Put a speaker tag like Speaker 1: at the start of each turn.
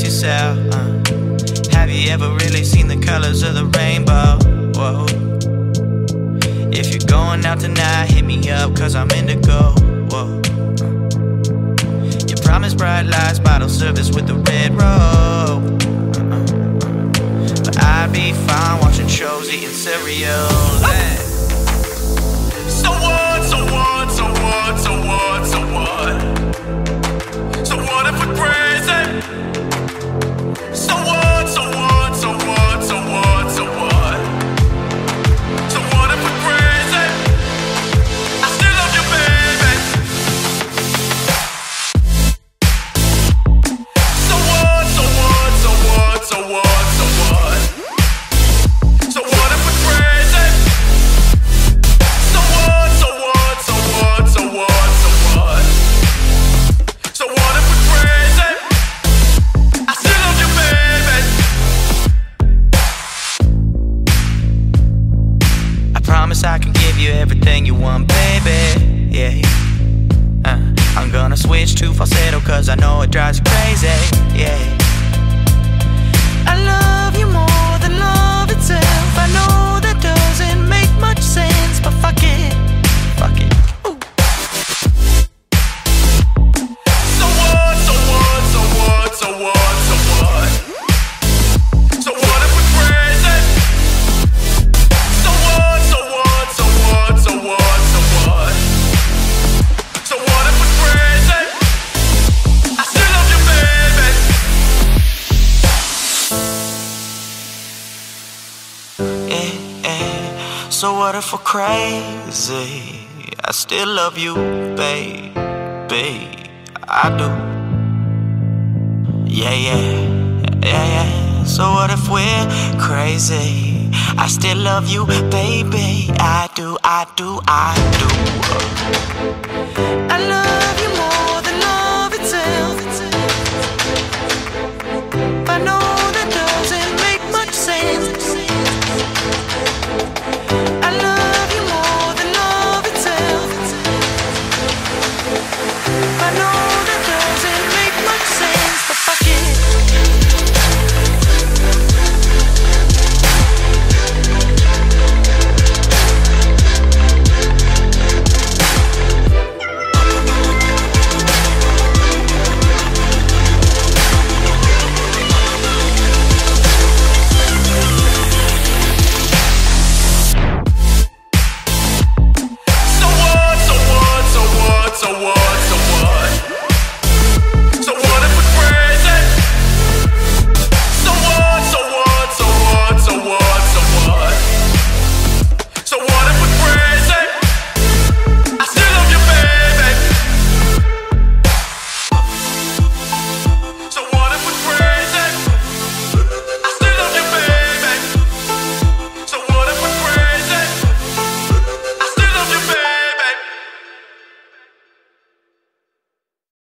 Speaker 1: brace yourself. Uh. Have you ever really seen the colors of the rainbow? Whoa. If you're going out tonight, hit me up, cause I'm indigo. Whoa. Uh. You promised bright lights, bottle service with the red robe. Uh-uh. But I'd be fine watching shows, eating cereal. Hey. Give you everything you want, baby. Yeah. Uh, I'm gonna switch to falsetto cause I know it drives you crazy. Yeah, yeah. So what if we're crazy? I still love you, baby. I do. Yeah, yeah, yeah, yeah. So what if we're crazy? I still love you, baby. I do, I do, I do.